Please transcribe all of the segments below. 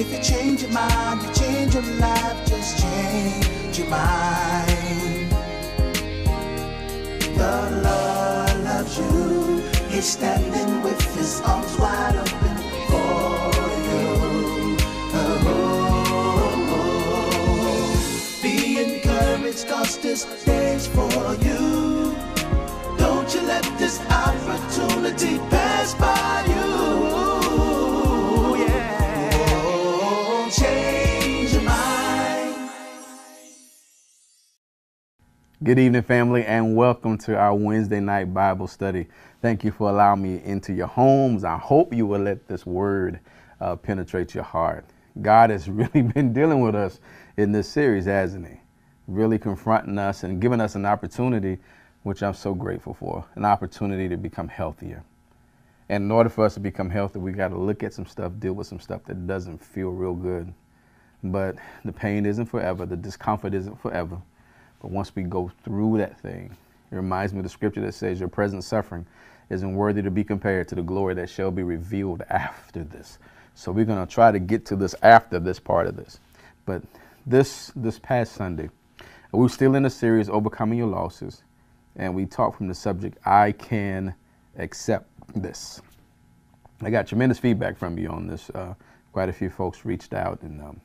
If you change your mind, you change your life, just change your mind. The Lord loves you. He's standing with his arms wide open for you. Oh, be encouraged, cause this day's for you. Don't you let this opportunity pass Good evening, family, and welcome to our Wednesday night Bible study. Thank you for allowing me into your homes. I hope you will let this word uh, penetrate your heart. God has really been dealing with us in this series, hasn't He? Really confronting us and giving us an opportunity, which I'm so grateful for, an opportunity to become healthier. And in order for us to become healthy, we got to look at some stuff, deal with some stuff that doesn't feel real good. But the pain isn't forever, the discomfort isn't forever. But once we go through that thing, it reminds me of the scripture that says, Your present suffering isn't worthy to be compared to the glory that shall be revealed after this. So we're going to try to get to this after this part of this. But this this past Sunday, we were still in the series Overcoming Your Losses, and we talked from the subject, I can accept this. I got tremendous feedback from you on this. Uh, quite a few folks reached out, and um,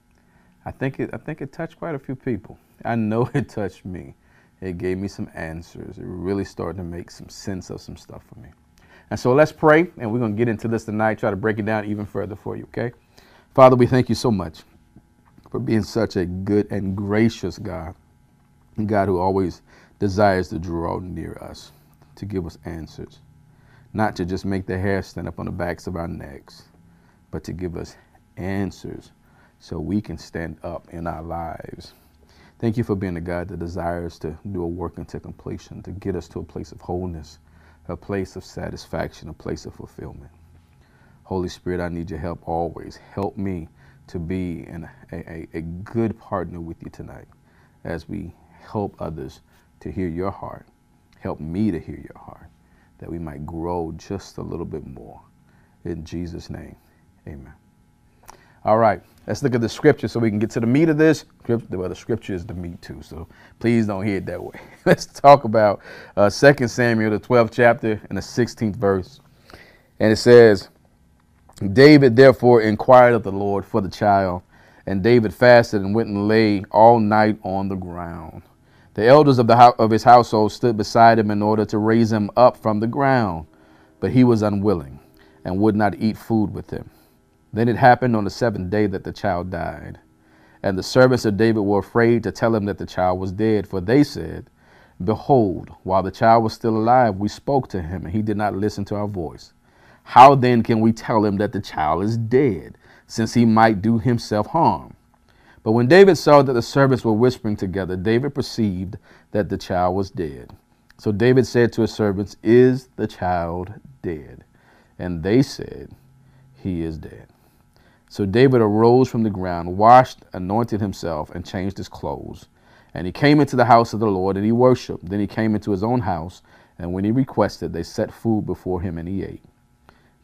I think it I think it touched quite a few people. I know it touched me. It gave me some answers. It really started to make some sense of some stuff for me. And so let's pray, and we're going to get into this tonight, try to break it down even further for you, okay? Father, we thank you so much for being such a good and gracious God, God who always desires to draw near us, to give us answers, not to just make the hair stand up on the backs of our necks, but to give us answers so we can stand up in our lives. Thank you for being a God that desires to do a work into completion, to get us to a place of wholeness, a place of satisfaction, a place of fulfillment. Holy Spirit, I need your help always. Help me to be in a, a, a good partner with you tonight as we help others to hear your heart. Help me to hear your heart, that we might grow just a little bit more. In Jesus' name, amen. All right, let's look at the scripture so we can get to the meat of this. Well, the scripture is the meat too, so please don't hear it that way. Let's talk about uh, 2 Samuel, the 12th chapter and the 16th verse. And it says, David therefore inquired of the Lord for the child, and David fasted and went and lay all night on the ground. The elders of, the of his household stood beside him in order to raise him up from the ground, but he was unwilling and would not eat food with him. Then it happened on the seventh day that the child died. And the servants of David were afraid to tell him that the child was dead, for they said, Behold, while the child was still alive, we spoke to him, and he did not listen to our voice. How then can we tell him that the child is dead, since he might do himself harm? But when David saw that the servants were whispering together, David perceived that the child was dead. So David said to his servants, Is the child dead? And they said, He is dead. So David arose from the ground, washed, anointed himself, and changed his clothes. And he came into the house of the Lord, and he worshipped. Then he came into his own house, and when he requested, they set food before him, and he ate.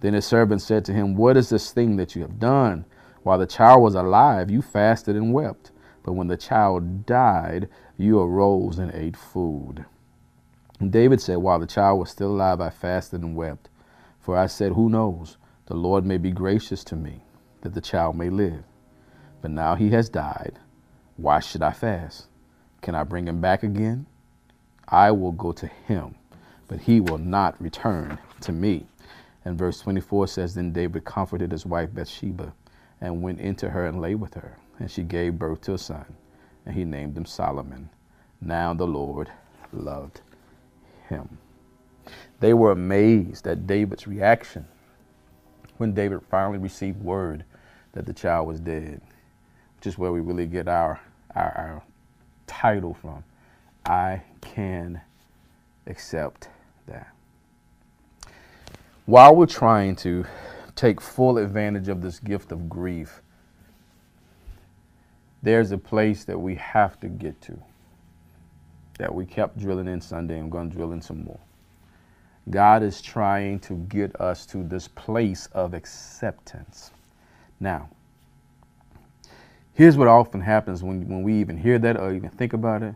Then his servant said to him, What is this thing that you have done? While the child was alive, you fasted and wept. But when the child died, you arose and ate food. And David said, While the child was still alive, I fasted and wept. For I said, Who knows? The Lord may be gracious to me that the child may live. But now he has died. Why should I fast? Can I bring him back again? I will go to him, but he will not return to me. And verse 24 says Then David comforted his wife Bathsheba and went into her and lay with her. And she gave birth to a son, and he named him Solomon. Now the Lord loved him. They were amazed at David's reaction when David finally received word that the child was dead, which is where we really get our, our, our title from. I can accept that. While we're trying to take full advantage of this gift of grief, there's a place that we have to get to that we kept drilling in Sunday and going to drill in some more. God is trying to get us to this place of acceptance. Now, Here's what often happens when, when we even hear that or even think about it.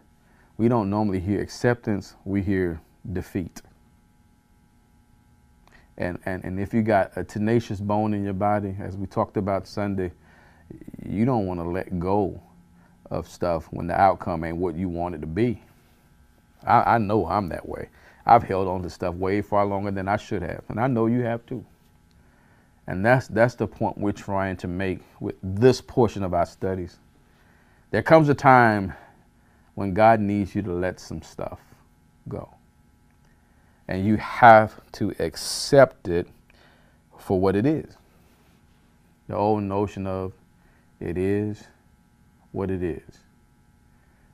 We don't normally hear acceptance, we hear defeat. And, and, and if you got a tenacious bone in your body, as we talked about Sunday, you don't want to let go of stuff when the outcome ain't what you want it to be. I, I know I'm that way. I've held on to stuff way far longer than I should have, and I know you have too. And that's that's the point we're trying to make with this portion of our studies. There comes a time when God needs you to let some stuff go. And you have to accept it for what it is. The old notion of it is what it is.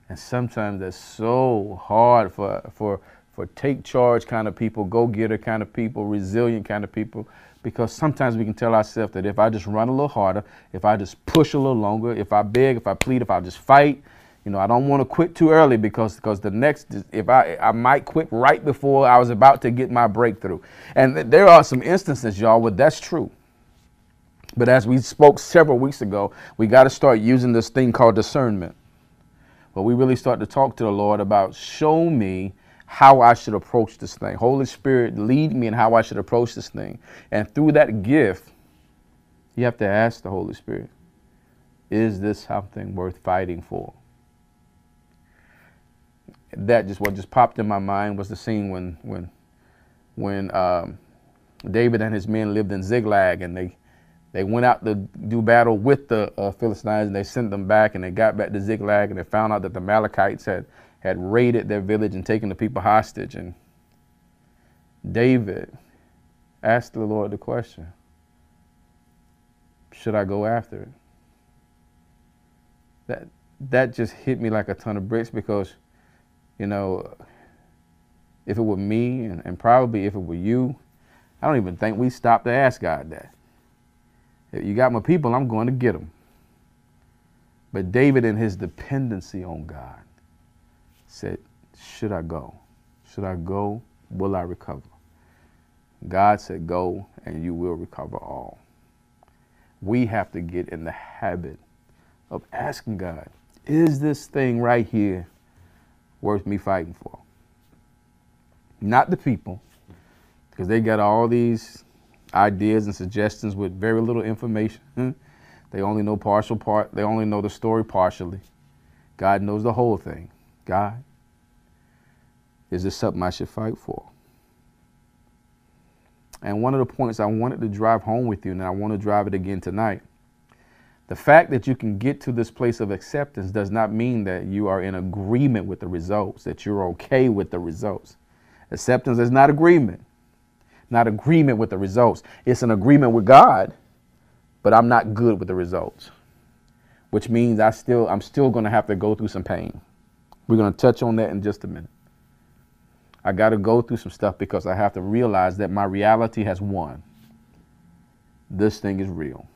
And sometimes that's so hard for, for, for take charge kind of people, go getter kind of people, resilient kind of people, because sometimes we can tell ourselves that if I just run a little harder, if I just push a little longer, if I beg, if I plead, if I just fight, you know, I don't want to quit too early because because the next if I I might quit right before I was about to get my breakthrough. And th- there are some instances, y'all, where that's true. But as we spoke several weeks ago, we got to start using this thing called discernment. But we really start to talk to the Lord about show me how I should approach this thing. Holy Spirit, lead me in how I should approach this thing. And through that gift, you have to ask the Holy Spirit, is this something worth fighting for? that just what just popped in my mind was the scene when when when um, David and his men lived in Ziklag and they they went out to do battle with the uh, Philistines and they sent them back and they got back to Ziklag and they found out that the Amalekites had had raided their village and taken the people hostage and David asked the Lord the question should I go after it that that just hit me like a ton of bricks because you know, if it were me, and, and probably if it were you, I don't even think we stopped to ask God that. If you got my people, I'm going to get them. But David, in his dependency on God, said, Should I go? Should I go? Will I recover? God said, Go, and you will recover all. We have to get in the habit of asking God, Is this thing right here worth me fighting for. Not the people, because they got all these ideas and suggestions with very little information. Hmm? They only know partial part, they only know the story partially. God knows the whole thing. God, is this something I should fight for? And one of the points I wanted to drive home with you, and I want to drive it again tonight, the fact that you can get to this place of acceptance does not mean that you are in agreement with the results, that you're okay with the results. Acceptance is not agreement, not agreement with the results. It's an agreement with God, but I'm not good with the results, which means I still, I'm still going to have to go through some pain. We're going to touch on that in just a minute. I got to go through some stuff because I have to realize that my reality has won. This thing is real.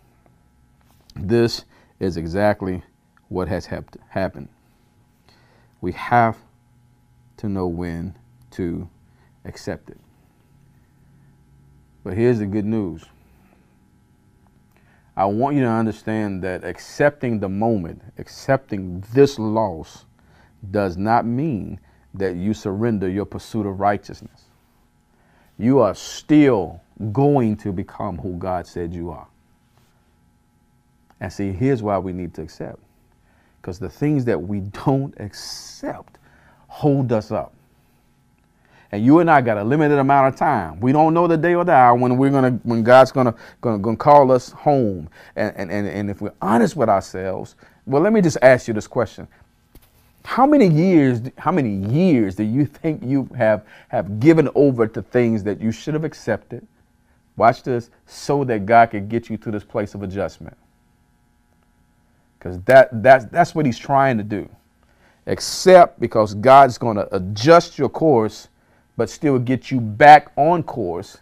This is exactly what has happened. We have to know when to accept it. But here's the good news. I want you to understand that accepting the moment, accepting this loss, does not mean that you surrender your pursuit of righteousness. You are still going to become who God said you are. And see, here's why we need to accept. Because the things that we don't accept hold us up. And you and I got a limited amount of time. We don't know the day or the hour when we're gonna when God's gonna gonna, gonna call us home. And, and, and, and if we're honest with ourselves, well, let me just ask you this question. How many years how many years do you think you have have given over to things that you should have accepted? Watch this, so that God could get you to this place of adjustment because that, that, that's what he's trying to do. Accept because God's going to adjust your course, but still get you back on course.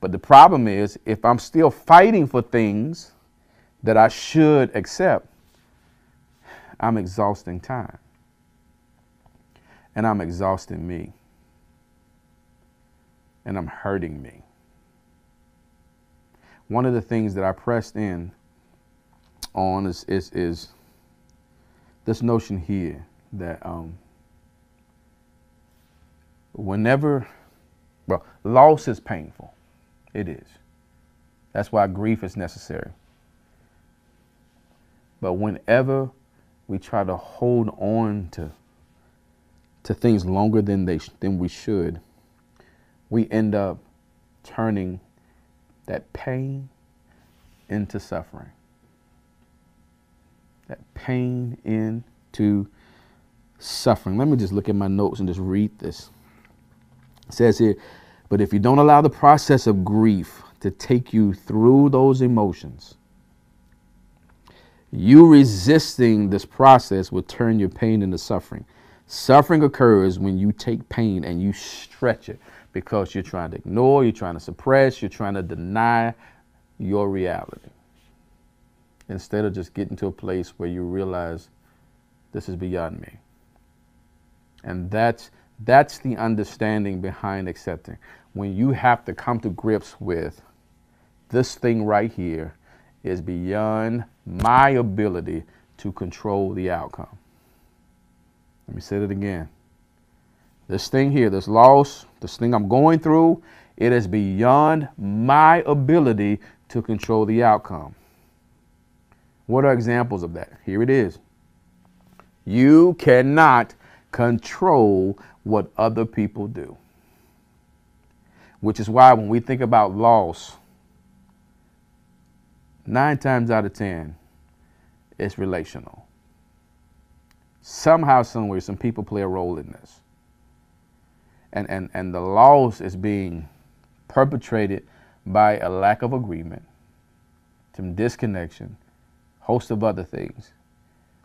But the problem is, if I'm still fighting for things that I should accept, I'm exhausting time. And I'm exhausting me. And I'm hurting me. One of the things that I pressed in on is, is, is this notion here that um, whenever, well, loss is painful. It is. That's why grief is necessary. But whenever we try to hold on to to things longer than they than we should, we end up turning that pain into suffering. That pain into suffering. Let me just look at my notes and just read this. It says here, but if you don't allow the process of grief to take you through those emotions, you resisting this process will turn your pain into suffering. Suffering occurs when you take pain and you stretch it because you're trying to ignore, you're trying to suppress, you're trying to deny your reality. Instead of just getting to a place where you realize this is beyond me. And that's that's the understanding behind accepting. When you have to come to grips with this thing right here is beyond my ability to control the outcome. Let me say it again. This thing here, this loss, this thing I'm going through, it is beyond my ability to control the outcome. What are examples of that? Here it is. You cannot control what other people do. Which is why when we think about loss, nine times out of ten, it's relational. Somehow, somewhere, some people play a role in this. And, and, and the loss is being perpetrated by a lack of agreement, some disconnection, host of other things,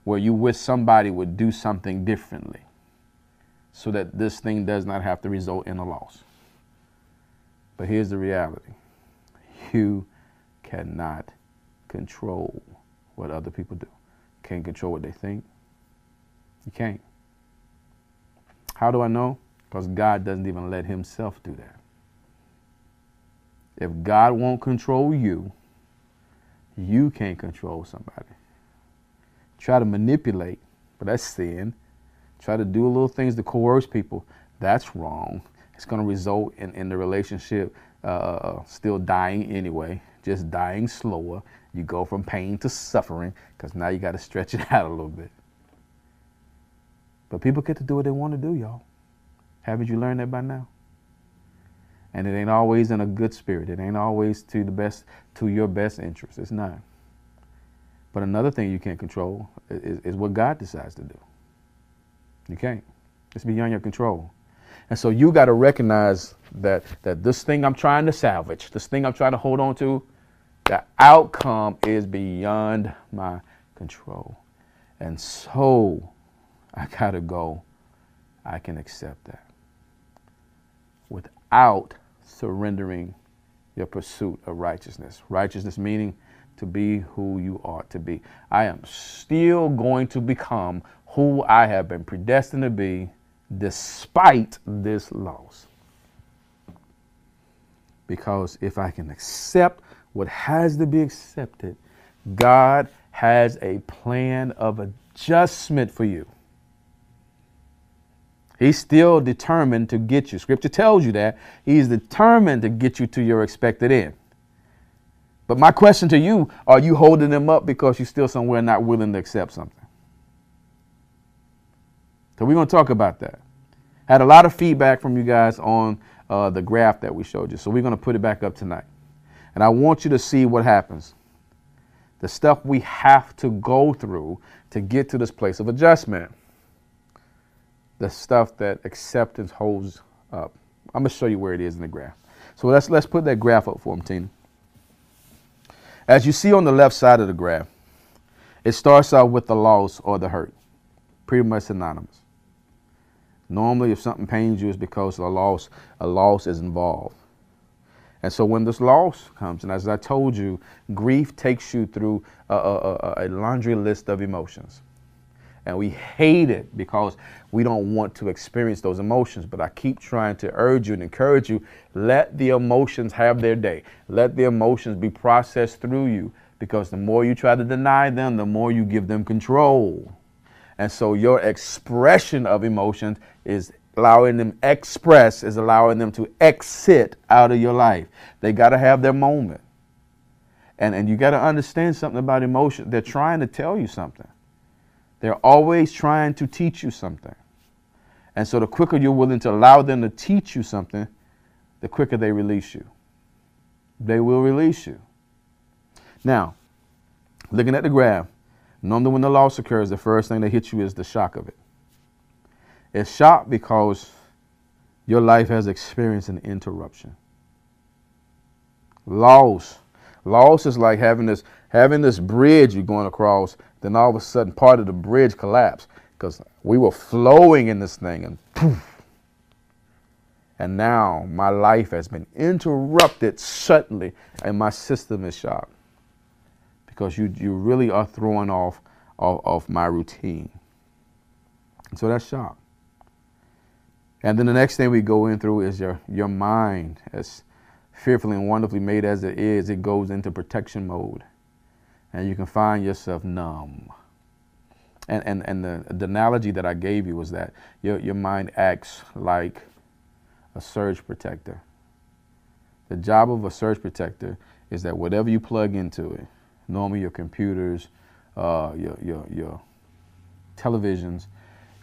where you wish somebody would do something differently so that this thing does not have to result in a loss. But here's the reality you cannot control what other people do. Can't control what they think. You can't. How do I know? Because God doesn't even let Himself do that. If God won't control you, you can't control somebody. Try to manipulate, but that's sin try to do little things to coerce people, that's wrong. It's going to result in, in the relationship uh, uh, still dying anyway, just dying slower. You go from pain to suffering because now you got to stretch it out a little bit. But people get to do what they want to do, y'all. Haven't you learned that by now? And it ain't always in a good spirit. It ain't always to the best, to your best interest. It's not. But another thing you can't control is, is what God decides to do. You can't. It's beyond your control. And so you got to recognize that that this thing I'm trying to salvage, this thing I'm trying to hold on to, the outcome is beyond my control. And so I got to go. I can accept that without surrendering your pursuit of righteousness. Righteousness meaning to be who you ought to be. I am still going to become who I have been predestined to be despite this loss. Because if I can accept what has to be accepted, God has a plan of adjustment for you. He's still determined to get you. Scripture tells you that. He's determined to get you to your expected end. But my question to you are you holding them up because you're still somewhere not willing to accept something? So we're going to talk about that. Had a lot of feedback from you guys on uh, the graph that we showed you. So we're going to put it back up tonight. And I want you to see what happens. The stuff we have to go through to get to this place of adjustment. The stuff that acceptance holds up. I'm going to show you where it is in the graph. So let's, let's put that graph up for them, Tina. As you see on the left side of the graph, it starts out with the loss or the hurt. Pretty much synonymous. Normally, if something pains you, it's because a loss, a loss is involved. And so when this loss comes, and as I told you, grief takes you through a, a, a, laundry list of emotions. And we hate it because we don't want to experience those emotions. But I keep trying to urge you and encourage you let the emotions have their day. Let the emotions be processed through you because the more you try to deny them, the more you give them control. And so your expression of emotions is allowing them express is allowing them to exit out of your life. They got to have their moment. And, and you got to understand something about emotion. They're trying to tell you something. They're always trying to teach you something. And so the quicker you're willing to allow them to teach you something, the quicker they release you. They will release you. Now, looking at the graph, normally when the loss occurs, the first thing that hits you is the shock of it. It's shock because your life has experienced an interruption. Loss Loss is like having this having this bridge you're going across, then all of a sudden part of the bridge collapsed because we were flowing in this thing and poof. And now my life has been interrupted suddenly and my system is shocked because you, you really are throwing off, off, my routine. And so that's shock. And then the next thing we go in through is your, your mind. As fearfully and wonderfully made as it is, it goes into protection mode. And you can find yourself numb. And, and, and the, the analogy that I gave you was that your, your mind acts like a surge protector. The job of a surge protector is that whatever you plug into it, normally your computers, uh, your, your, your televisions,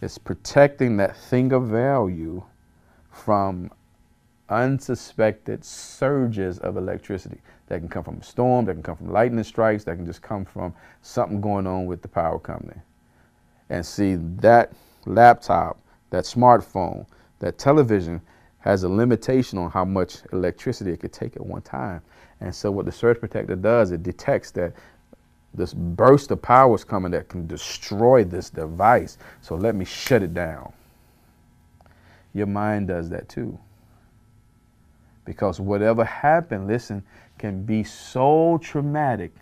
it's protecting that thing of value from unsuspected surges of electricity that can come from a storm, that can come from lightning strikes, that can just come from something going on with the power company. And see, that laptop, that smartphone, that television has a limitation on how much electricity it could take at one time. And so what the surge protector does, it detects that this burst of power is coming that can destroy this device. So let me shut it down. Your mind does that too. Because whatever happened, listen, can be so traumatic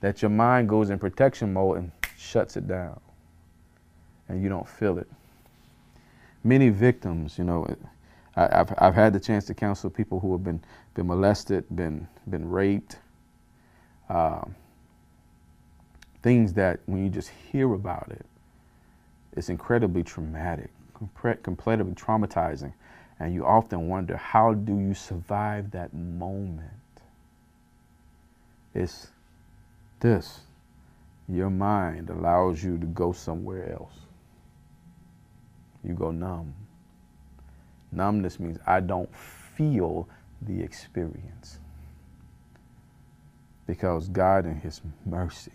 that your mind goes in protection mode and shuts it down. And you don't feel it. Many victims, you know, I, have I've had the chance to counsel people who have been, been molested, been, been raped. Uh, things that when you just hear about it, it's incredibly traumatic, incredibly traumatizing. And you often wonder, how do you survive that moment? It's this your mind allows you to go somewhere else. You go numb. Numbness means I don't feel the experience. Because God, in His mercy,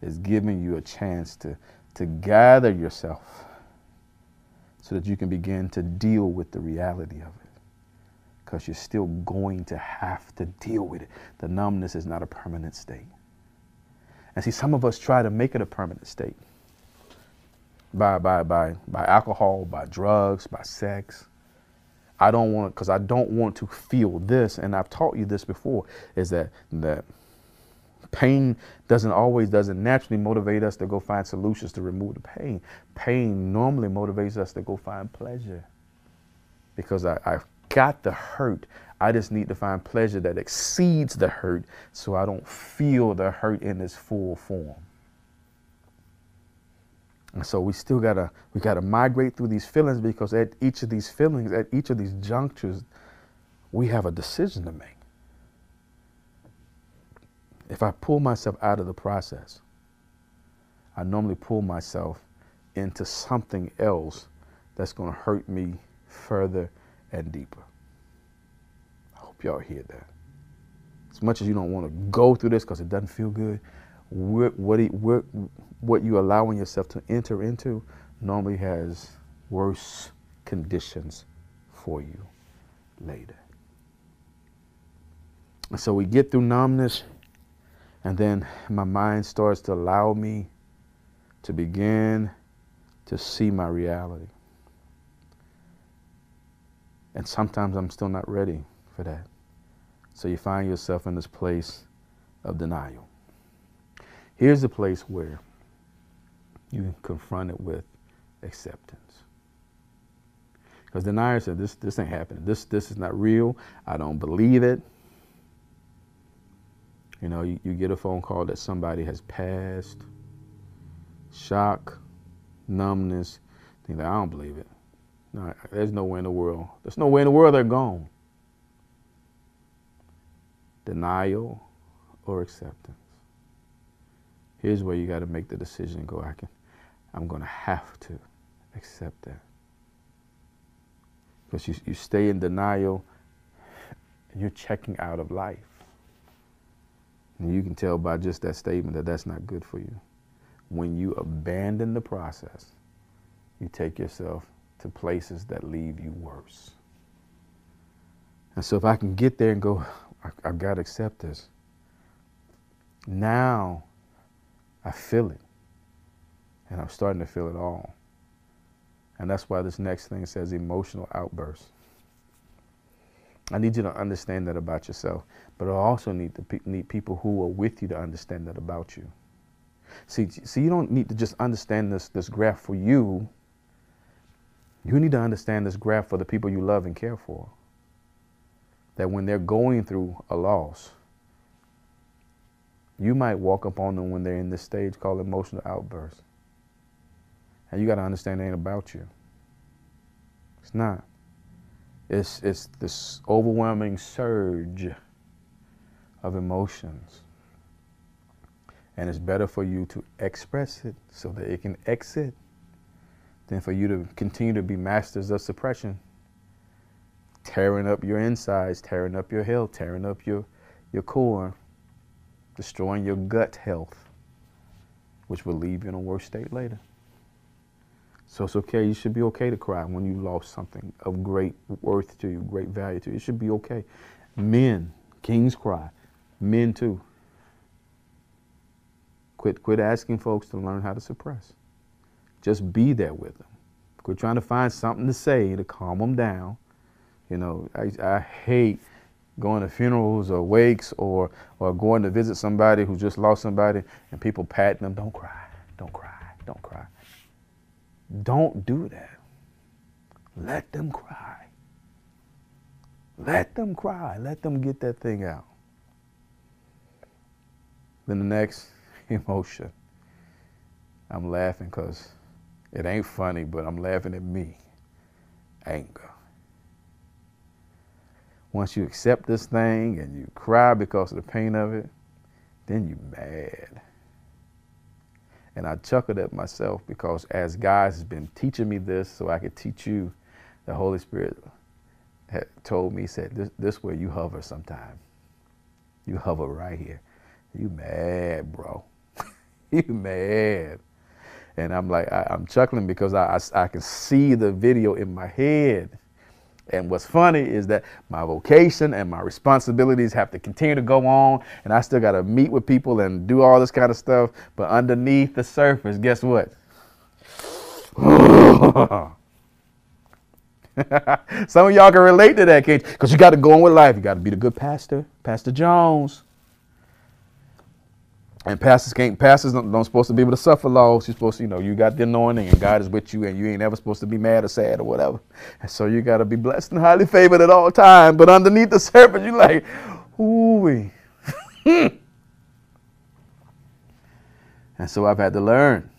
is giving you a chance to, to gather yourself so that you can begin to deal with the reality of it. Because you're still going to have to deal with it. The numbness is not a permanent state. And see, some of us try to make it a permanent state by, by, by, by alcohol, by drugs, by sex. I don't want, because I don't want to feel this, and I've taught you this before, is that, that Pain doesn't always, doesn't naturally motivate us to go find solutions to remove the pain. Pain normally motivates us to go find pleasure because I, I've got the hurt. I just need to find pleasure that exceeds the hurt so I don't feel the hurt in its full form. And so we still gotta we gotta migrate through these feelings because at each of these feelings, at each of these junctures, we have a decision to make if I pull myself out of the process, I normally pull myself into something else that's to hurt me further and deeper. I hope y'all hear that. As much as you don't want to go through this because it doesn't feel good, what, what, what, what you're allowing yourself to enter into normally has worse conditions for you later. And so we get through numbness and then my mind starts to allow me to begin to see my reality. And sometimes I'm still not ready for that. So you find yourself in this place of denial. Here's the place where you confront it with acceptance. Because denier said, this, this ain't happening. This, this is not real. I don't believe it. You know, you, you get a phone call that somebody has passed, shock, numbness. Think that I don't believe it. No, there's no way in the world. There's no way in the world they're gone. Denial or acceptance. Here's where you got to make the decision. Go, I can. I'm going to have to accept that. Because you, you stay in denial, and you're checking out of life. And you can tell by just that statement that that's not good for you. When you abandon the process, you take yourself to places that leave you worse. And so if I can get there and go, I, have got to accept this. Now I feel it. And I'm starting to feel it all. And that's why this next thing says emotional outbursts. I need you to understand that about yourself, but I also need to pe- need people who are with you to understand that about you. See, see, you don't need to just understand this this graph for you. You need to understand this graph for the people you love and care for. That when they're going through a loss, you might walk up on them when they're in this stage called emotional outburst. And you got to understand it ain't about you. It's not. It's, it's this overwhelming surge of emotions. And it's better for you to express it so that it can exit than for you to continue to be masters of suppression, tearing up your insides, tearing up your health, tearing up your, your core, destroying your gut health, which will leave you in a worse state later. So it's okay. You should be okay to cry when you lost something of great worth to you, great value to you. It should be okay. Men, kings cry. Men too. Quit, quit asking folks to learn how to suppress. Just be there with them. Quit trying to find something to say to calm them down. You know, I, I hate going to funerals or wakes or, or going to visit somebody who just lost somebody and people patting them, don't cry, don't cry, don't cry. Don't do that. Let them cry. Let them cry. Let them get that thing out. Then the next emotion, I'm laughing because it ain't funny, but I'm laughing at me. Anger. Once you accept this thing and you cry because of the pain of it, then you mad. And I chuckled at myself because as God has been teaching me this so I could teach you, the Holy Spirit had told me, said, this, this where you hover sometime. You hover right here. You mad, bro. you mad. And I'm like, I, am chuckling because I, I, I can see the video in my head. And what's funny is that my vocation and my responsibilities have to continue to go on, and I still got to meet with people and do all this kind of stuff. But underneath the surface, guess what? Some of y'all can relate to that, case because you got to go on with life. You got to be the good pastor, Pastor Jones. And pastors can't, pastors don't, don't supposed to be able to suffer loss. You're supposed to, you know, you got the anointing and God is with you and you ain't ever supposed to be mad or sad or whatever. And so you got to be blessed and highly favored at all times. But underneath the surface, you're like, ooh and so I've had to learn.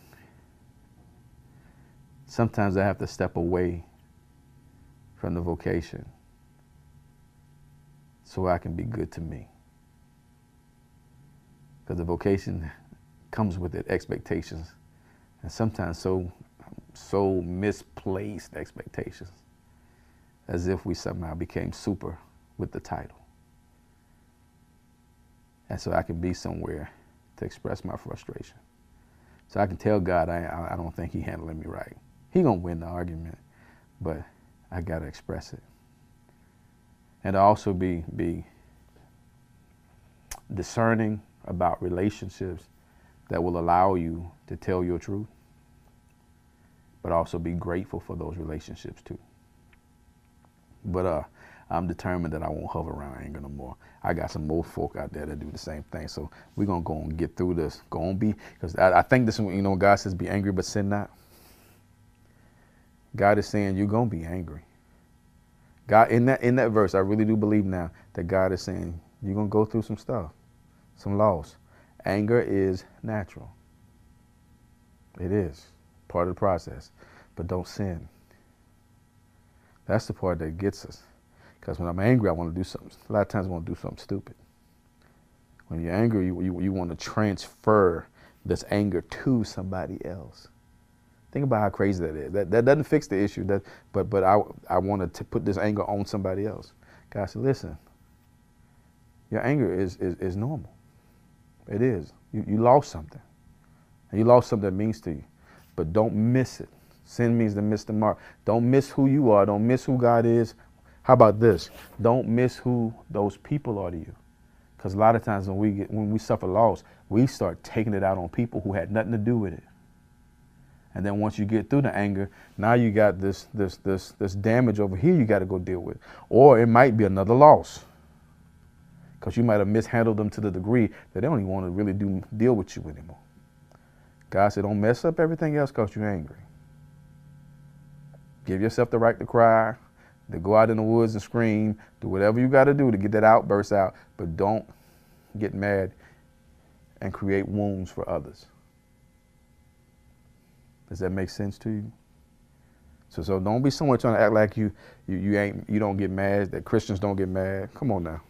Sometimes I have to step away from the vocation so I can be good to me because the vocation comes with it expectations, and sometimes so so misplaced expectations, as if we somehow became super with the title. And so I can be somewhere to express my frustration. So I can tell God I, I don't think he handling me right. He gonna win the argument, but I gotta express it. And also be be discerning about relationships that will allow you to tell your truth, but also be grateful for those relationships too. But uh, I'm determined that I won't hover around anger no more. I got some more folk out there that do the same thing. So we're gonna go and get through this. Go and be, because I, I think this, you know, God says, "Be angry, but sin not." God is saying you're gonna be angry. God, in that in that verse, I really do believe now that God is saying you're gonna go through some stuff some loss. Anger is natural. It is. part of the process. But don't sin. That's the part that gets us. Because when I'm angry, I want to do something. A lot of times I want to do something stupid. When you're angry, you, you, you want to transfer this anger to somebody else. Think about how crazy that is. That, that doesn't fix the issue, that, but, but I, I want to put this anger on somebody else. God said, listen, your anger is, is, is normal. It is. You, you lost something. You lost something that means to you. But don't miss it. Sin means to miss the mark. Don't miss who you are. Don't miss who God is. How about this? Don't miss who those people are to you. Because a lot of times when we get when we suffer loss, we start taking it out on people who had nothing to do with it. And then once you get through the anger, now you got this this this this damage over here you got to go deal with. Or it might be another loss. Because you might have mishandled them to the degree that they don't even want to really do deal with you anymore. God said, don't mess up everything else because you're angry. Give yourself the right to cry, to go out in the woods and scream, do whatever you got to do to get that outburst out, but don't get mad and create wounds for others. Does that make sense to you? So, so don't be someone trying to act like you, you, you ain't, you don't get mad, that Christians don't get mad. Come on now.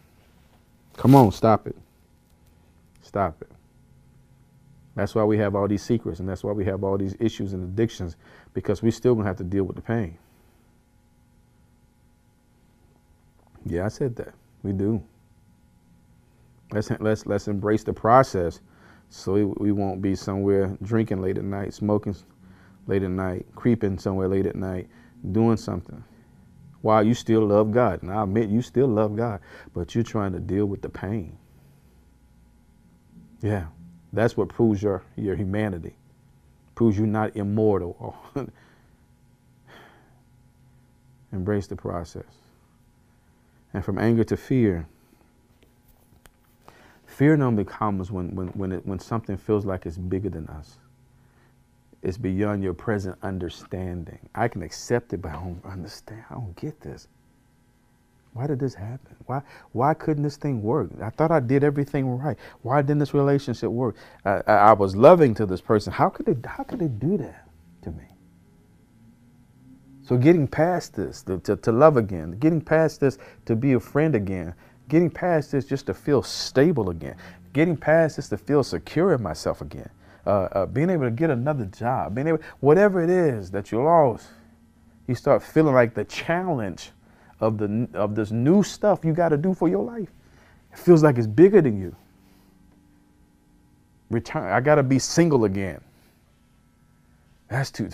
Come on, stop it. Stop it. That's why we have all these secrets and that's why we have all these issues and addictions because we still gonna have to deal with the pain. Yeah, I said that. We do. Let's let's let's embrace the process, so we, we won't be somewhere drinking late at night, smoking late at night, creeping somewhere late at night, doing something. While you still love God, and I admit you still love God, but you're trying to deal with the pain. Yeah, that's what proves your your humanity, proves you're not immortal. Embrace the process and from anger to fear. Fear normally comes when, when, when, it, when something feels like it's bigger than us. It's beyond your present understanding. I can accept it, but I don't understand. I don't get this. Why did this happen? Why, why couldn't this thing work? I thought I did everything right. Why didn't this relationship work? I, I, I was loving to this person. How could they, how could they do that to me? So getting past this, to, to, to, love again, getting past this to be a friend again, getting past this just to feel stable again, getting past this to feel secure in myself again, uh, uh, being able to get another job, being able, whatever it is that you lost, you start feeling like the challenge of the of this new stuff you got to do for your life. It feels like it's bigger than you. Return. I got to be single again. That's too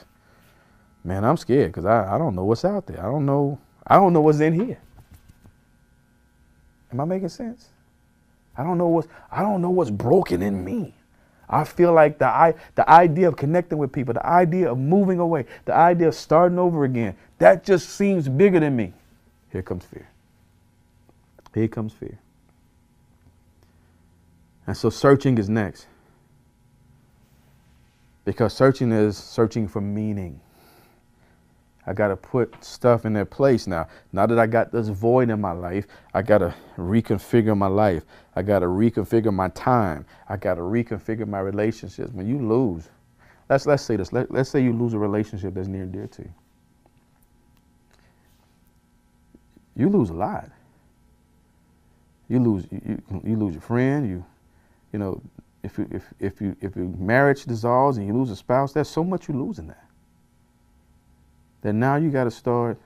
man, I'm scared because I, I don't know what's out there. I don't know. I don't know what's in here. Am I making sense? I don't know what's I don't know what's broken in me. I feel like the I, the idea of connecting with people, the idea of moving away, the idea of starting over again, that just seems bigger than me. Here comes fear. Here comes fear. And so searching is next. Because searching is searching for meaning. I got to put stuff in their place now. Now that I got this void in my life, I got to reconfigure my life. I got to reconfigure my time. I got to reconfigure my relationships. When you lose, let's let's say this. Let, let's say you lose a relationship that's near and dear to you. You lose a lot. You lose you, you lose your friend. You you know if you if if you if your marriage dissolves and you lose a spouse, there's so much you lose in that that now you got to start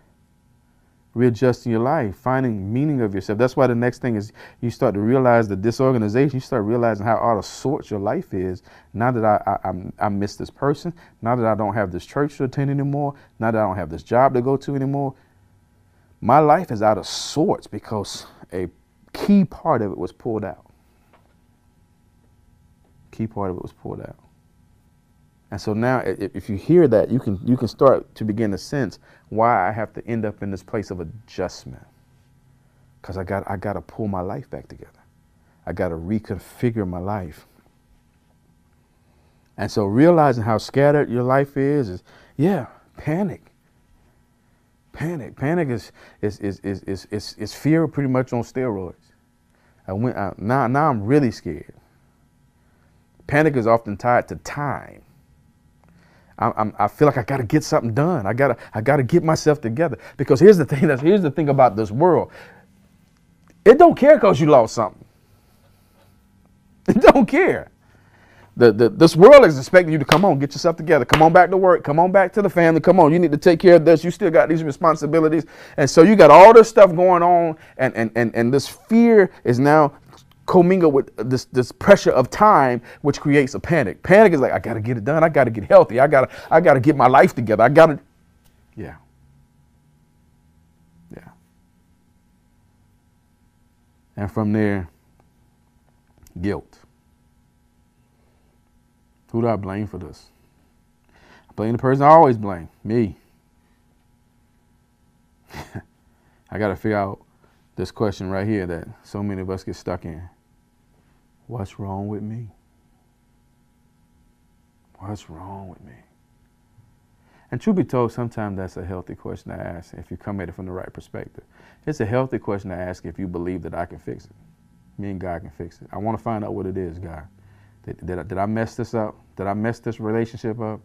readjusting your life, finding meaning of yourself. That's why the next thing is you start to realize the disorganization. You start realizing how out of sorts your life is. Now that I, I, I miss this person, now that I don't have this church to attend anymore, now that I don't have this job to go to anymore, my life is out of sorts because a key part of it was pulled out. Key part of it was pulled out. And so now, if you hear that, you can you can start to begin to sense why I have to end up in this place of adjustment. Because I got I got to pull my life back together. I got to reconfigure my life. And so realizing how scattered your life is is yeah, panic. Panic. Panic is is is is is, is, is fear pretty much on steroids. I went out, now now I'm really scared. Panic is often tied to time I, I feel like I got to get something done. I gotta I gotta get myself together. Because here's the thing. That's here's the thing about this world. It don't care because you lost something. It don't care. The, the, this world is expecting you to come on, get yourself together. Come on back to work. Come on back to the family. Come on, you need to take care of this. You still got these responsibilities. And so you got all this stuff going on, and, and, and, and this fear is now commingled with this, this pressure of time, which creates a panic. Panic is like, I got to get it done. I got to get healthy. I got to I gotta get my life together. I got to, yeah. Yeah. And from there, guilt. Who do I blame for this? I blame the person I always blame, me. I got to figure out this question right here that so many of us get stuck in. What's wrong with me? What's wrong with me? And truth be told, sometimes that's a healthy question to ask if you come at it from the right perspective. It's a healthy question to ask if you believe that I can fix it. Me and God can fix it. I want to find out what it is, God. Did, did, I, did I mess this up? Did I mess this relationship up?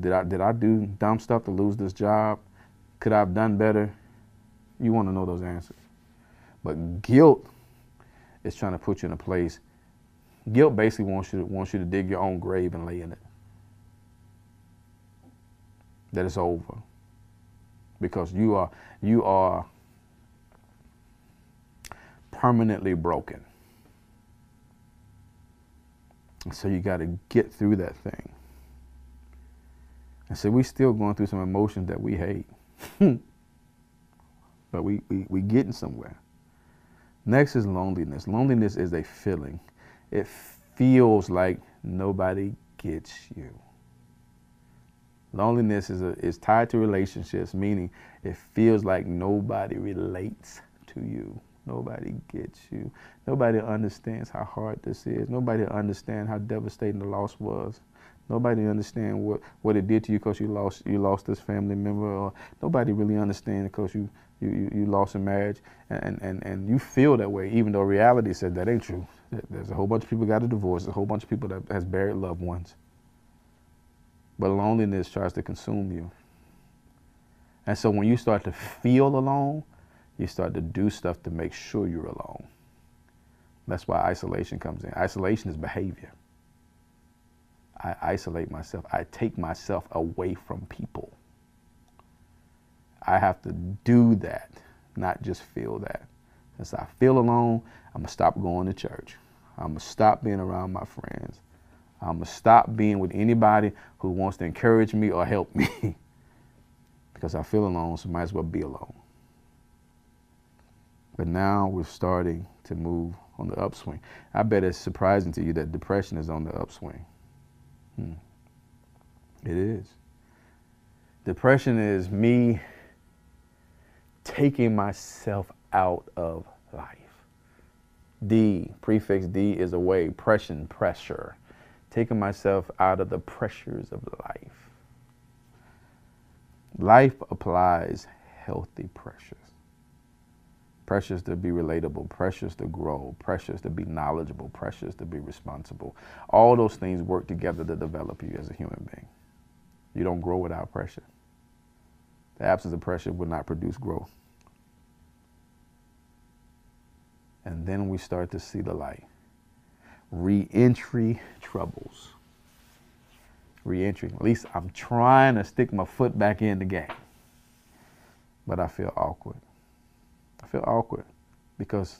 Did I, did I do dumb stuff to lose this job? Could I have done better? You want to know those answers. But guilt is trying to put you in a place. Guilt basically wants you to, wants you to dig your own grave and lay in it. That it's over. Because you are you are permanently broken. So you got to get through that thing. And so we're still going through some emotions that we hate. but we, we, we getting somewhere. Next is loneliness. Loneliness is a feeling. It feels like nobody gets you. Loneliness is, a, is tied to relationships, meaning it feels like nobody relates to you. Nobody gets you. Nobody understands how hard this is. Nobody understands how devastating the loss was. Nobody understands what, what it did to you because you lost you lost this family member. Or nobody really understands because you, you, you, you, lost a marriage. And, and, and you feel that way, even though reality said that ain't true. There's a whole bunch of people got a divorce. a whole bunch of people that has buried loved ones. But loneliness tries to consume you. And so when you start to feel alone, you start to do stuff to make sure you're alone. That's why isolation comes in. Isolation is behavior. I isolate myself. I take myself away from people. I have to do that, not just feel that. As I feel alone, I'm going to stop going to church. I'm going to stop being around my friends. I'm going to stop being with anybody who wants to encourage me or help me. because I feel alone, so might as well be alone. But now we're starting to move on the upswing. I bet it's surprising to you that depression is on the upswing. Hmm. It is. Depression is me taking myself out of life. D, prefix D is away, pressure, pressure. Taking myself out of the pressures of life. Life applies healthy pressures precious to be relatable, precious to grow, precious to be knowledgeable, precious to be responsible. All those things work together to develop you as a human being. You don't grow without pressure. The absence of pressure would not produce growth. And then we start to see the light. Re-entry troubles. Re-entry. At least I'm trying to stick my foot back in the game. But I feel awkward. I feel awkward because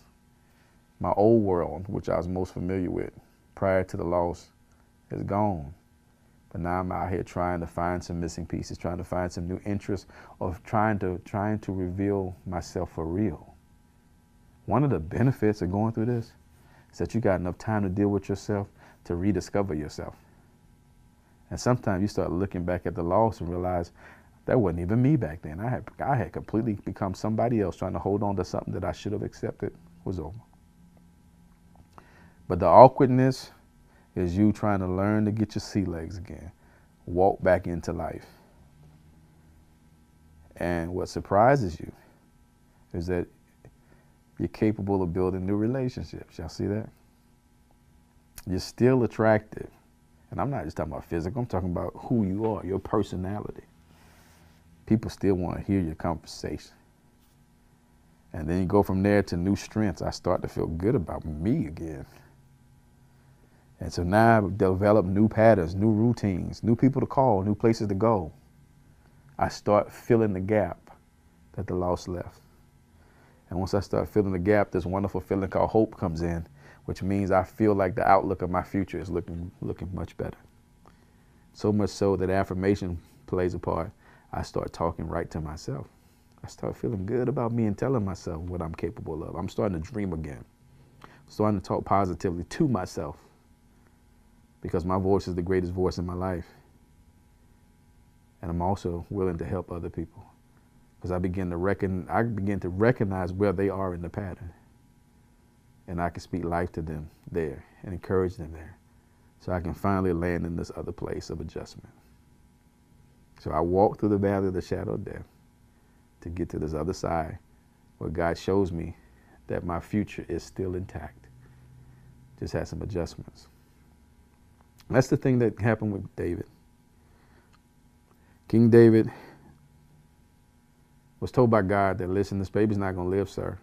my old world, which I was most familiar with prior to the loss, is gone. But now I'm out here trying to find some missing pieces, trying to find some new interests, of trying to trying to reveal myself for real. One of the benefits of going through this is that you got enough time to deal with yourself to rediscover yourself. And sometimes you start looking back at the loss and realize that wasn't even me back then. I had I had completely become somebody else trying to hold on to something that I should have accepted was over. But the awkwardness is you trying to learn to get your sea legs again, walk back into life. And what surprises you is that you're capable of building new relationships. Y'all see that? You're still attractive And I'm not just talking about physical, I'm talking about who you are, your personality. People still want to hear your conversation. And then you go from there to new strengths. I start to feel good about me again. And so now I've developed new patterns, new routines, new people to call, new places to go. I start filling the gap that the loss left. And once I start filling the gap, this wonderful feeling called hope comes in, which means I feel like the outlook of my future is looking looking much better. So much so that affirmation plays a part. I start talking right to myself. I start feeling good about me and telling myself what I'm capable of. I'm starting to dream again. I'm starting to talk positively to myself because my voice is the greatest voice in my life. And I'm also willing to help other people because I begin to reckon I begin to recognize where they are in the pattern. And I can speak life to them there and encourage them there. So I can finally land in this other place of adjustment. So I walk through the valley of the shadow of death to get to this other side where God shows me that my future is still intact. Just had some adjustments. That's the thing that happened with David. King David was told by God that, listen, this baby's not going to live, sir.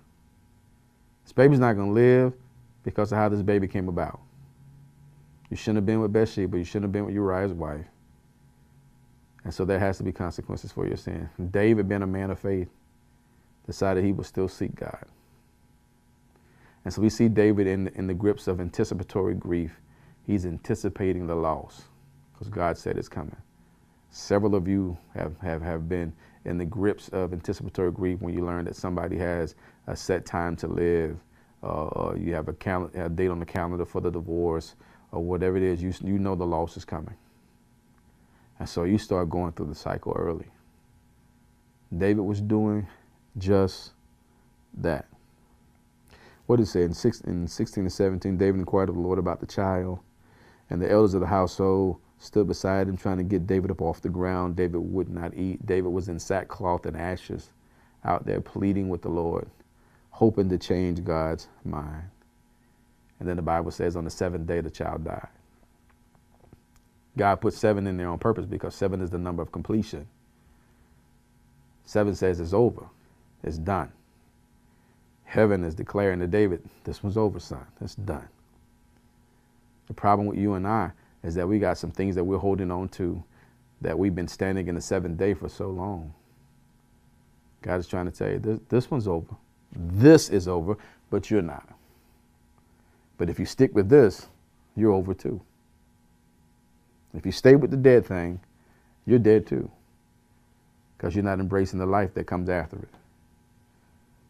This baby's not going to live because of how this baby came about. You shouldn't have been with Bathsheba. You shouldn't have been with Uriah's wife. And so there has to be consequences for your sin. David, being a man of faith, decided he would still seek God. And so we see David in, in the grips of anticipatory grief. He's anticipating the loss because God said it's coming. Several of you have, have, have been in the grips of anticipatory grief when you learn that somebody has a set time to live, uh, or you have a, cal- a date on the calendar for the divorce, or whatever it is, you, you know the loss is coming. And so you start going through the cycle early. David was doing just that. What did it say in, six, in 16 and 17? David inquired of the Lord about the child, and the elders of the household stood beside him trying to get David up off the ground. David would not eat. David was in sackcloth and ashes out there pleading with the Lord, hoping to change God's mind. And then the Bible says on the seventh day the child died. God put seven in there on purpose because seven is the number of completion. Seven says it's over, it's done. Heaven is declaring to David, this one's over, son, it's done. The problem with you and I is that we got some things that we're holding on to that we've been standing in the seventh day for so long. God is trying to tell you, this, this one's over. This is over, but you're not. But if you stick with this, you're over too. If you stay with the dead thing, you're dead too. Because you're not embracing the life that comes after it.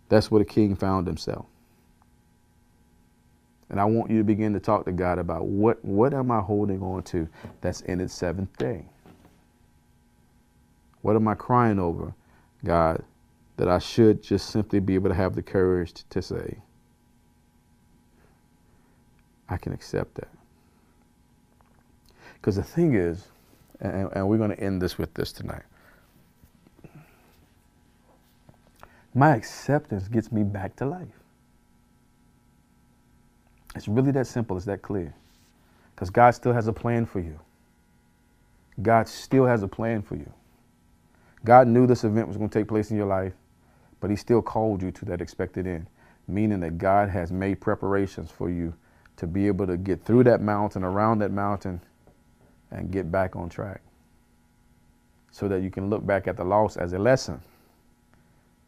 That's where the king found himself. And I want you to begin to talk to God about what, what am I holding on to that's in its seventh day? What am I crying over, God, that I should just simply be able to have the courage to say, I can accept that. Because the thing is, and, and we're going to end this with this tonight. My acceptance gets me back to life. It's really that simple, it's that clear. Because God still has a plan for you. God still has a plan for you. God knew this event was going to take place in your life, but He still called you to that expected end, meaning that God has made preparations for you to be able to get through that mountain, around that mountain, and get back on track. So that you can look back at the loss as a lesson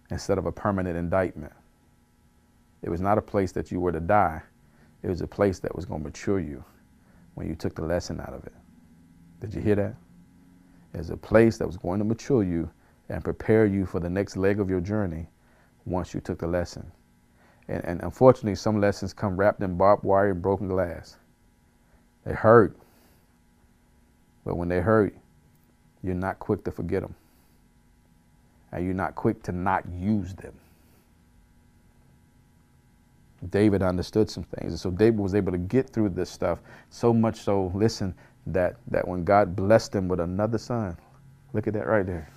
instead of a permanent indictment. It was not a place that you were to die, it was a place that was going to mature you when you took the lesson out of it. Did you hear that? It was a place that was going to mature you and prepare you for the next leg of your journey once you took the lesson. And, and unfortunately, some lessons come wrapped in barbed wire and broken glass. They hurt. But when they hurt, you're not quick to forget them. And you're not quick to not use them. David understood some things. And so David was able to get through this stuff so much so, listen, that, that when God blessed him with another son, look at that right there.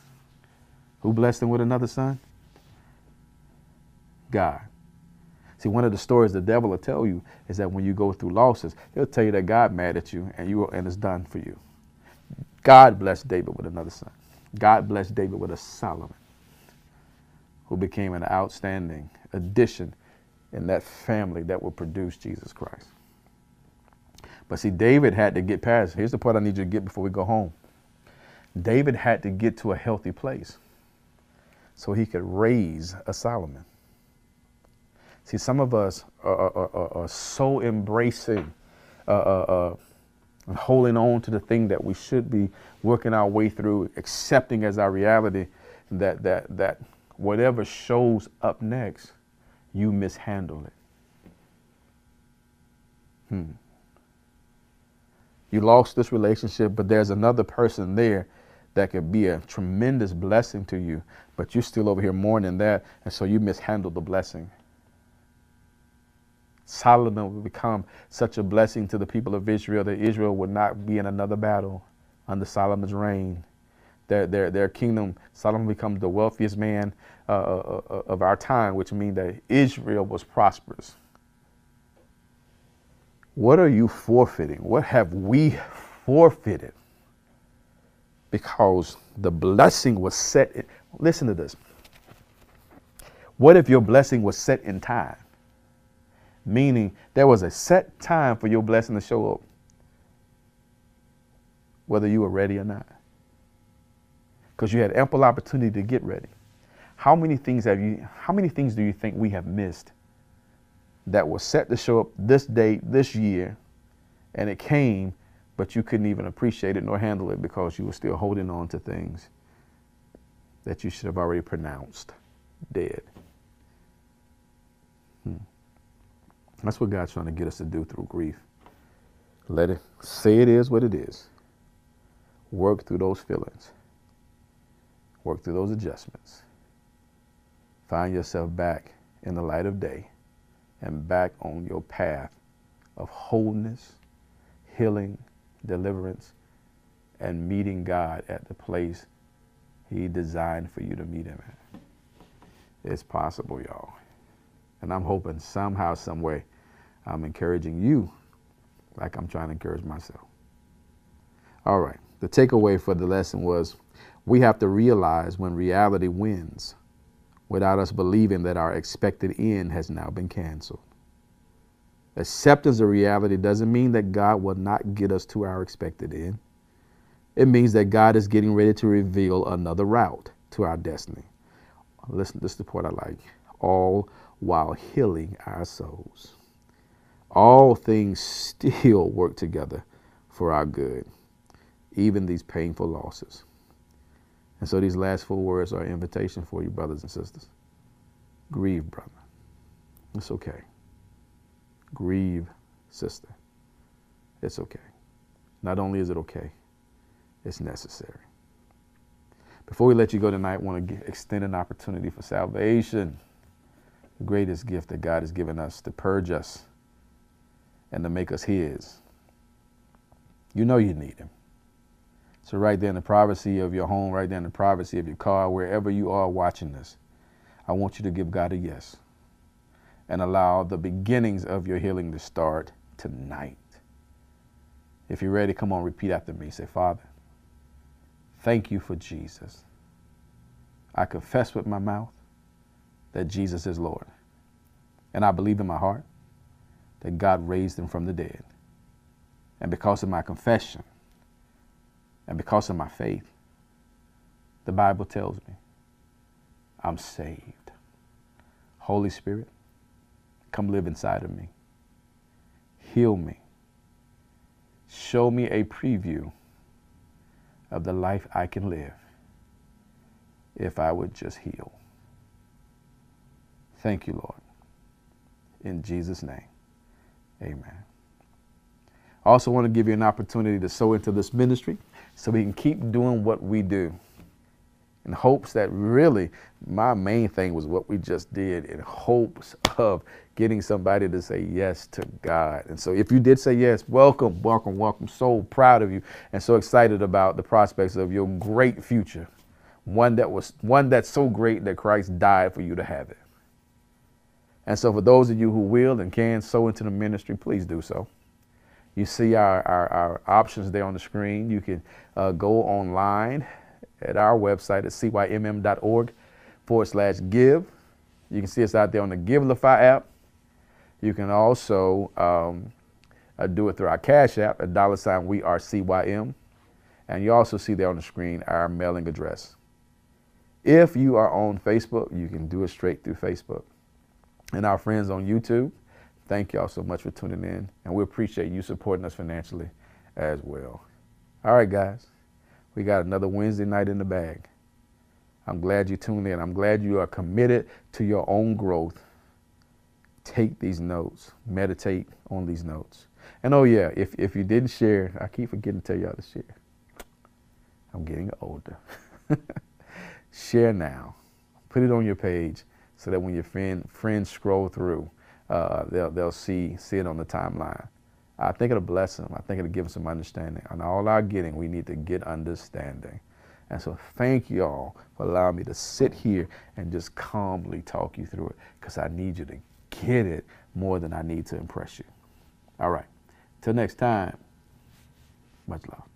Who blessed him with another son? God. See, one of the stories the devil will tell you is that when you go through losses, he'll tell you that God mad at you and you and it's done for you. God blessed David with another son. God blessed David with a Solomon, who became an outstanding addition in that family that will produce Jesus Christ. But see, David had to get past. Here's the part I need you to get before we go home. David had to get to a healthy place so he could raise a Solomon. See, some of us are, are, are so embracing, uh, uh, uh, holding on to the thing that we should be working our way through, accepting as our reality that, that, that whatever shows up next, you mishandle it. Hmm. You lost this relationship, but there's another person there that could be a tremendous blessing to you, but you're still over here mourning that, and so you mishandled the blessing. Solomon would become such a blessing to the people of Israel that Israel would not be in another battle under Solomon's reign. Their, their, their kingdom, Solomon becomes the wealthiest man Uh, uh, uh, uh, of our time, which means that Israel was prosperous. What are you forfeiting? What have we forfeited? Because the blessing was set. In, listen to this. What if your blessing was set in time? meaning there was a set time for your blessing to show up, whether you were ready or not. Because you had ample opportunity to get ready. How many things have you, how many things do you think we have missed that was set to show up this date, this year, and it came, but you couldn't even appreciate it nor handle it because you were still holding on to things that you should have already pronounced dead? Hmm. That's what God's trying to get us to do through grief. Let it say it is what it is. Work through those feelings. Work through those adjustments. Find yourself back in the light of day and back on your path of wholeness, healing, deliverance, and meeting God at the place He designed for you to meet Him at. It's possible, y'all. And I'm hoping somehow, some way, I'm encouraging you like I'm trying to encourage myself. All right. The takeaway for the lesson was we have to realize when reality wins without us believing that our expected end has now been canceled. Acceptance of reality doesn't mean that God will not get us to our expected end. It means that God is getting ready to reveal another route to our destiny. Listen, this is the part I like. All while healing our souls all things still work together for our good, even these painful losses. And so these last four words are an invitation for you, brothers and sisters. Grieve, brother. It's okay. Grieve, sister. It's okay. Not only is it okay, it's necessary. Before we let you go tonight, I want to extend an opportunity for salvation, the greatest gift that God has given us to purge us and to make us His. You know you need Him. So, right there in the privacy of your home, right there in the privacy of your car, wherever you are watching this, I want you to give God a yes and allow the beginnings of your healing to start tonight. If you're ready, come on, repeat after me. Say, Father, thank you for Jesus. I confess with my mouth that Jesus is Lord. And I believe in my heart that God raised him from the dead. And because of my confession and because of my faith, the Bible tells me I'm saved. Holy Spirit, come live inside of me. Heal me. Show me a preview of the life I can live if I would just heal. Thank you, Lord. In Jesus' name. Amen. I also want to give you an opportunity to sow into this ministry so we can keep doing what we do in hopes that really my main thing was what we just did in hopes of getting somebody to say yes to God. And so if you did say yes, welcome, welcome, welcome. So proud of you and so excited about the prospects of your great future. One that was one that's so great that Christ died for you to have it. And so, for those of you who will and can sow into the ministry, please do so. You see our, our, our options there on the screen. You can uh, go online at our website at cymm.org forward slash give. You can see us out there on the Givelify app. You can also um, uh, do it through our Cash App at dollar sign we are CYM. And you also see there on the screen our mailing address. If you are on Facebook, you can do it straight through Facebook. And our friends on YouTube, thank y'all so much for tuning in. And we appreciate you supporting us financially as well. All right, guys, we got another Wednesday night in the bag. I'm glad you tuned in. I'm glad you are committed to your own growth. Take these notes, meditate on these notes. And oh, yeah, if, if you didn't share, I keep forgetting to tell y'all to share. I'm getting older. share now. Put it on your page so that when your friend, friends scroll through, uh, they'll, they'll see, see it on the timeline. I think it'll bless them. I think it'll give them some understanding. And all our getting, we need to get understanding. And so thank y'all for allowing me to sit here and just calmly talk you through it because I need you to get it more than I need to impress you. All right. Till next time, much love.